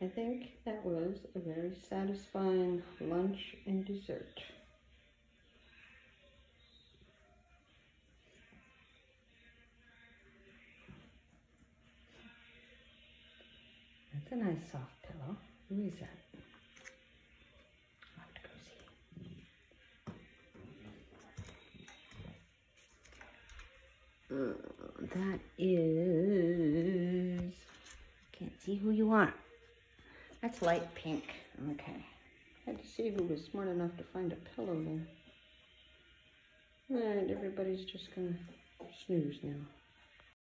I think that was a very satisfying lunch and dessert. That's a nice soft pillow. Who is that? Uh, that is, can't see who you are. That's light pink. Okay. Had to see who was smart enough to find a pillow there. All right, everybody's just gonna snooze now.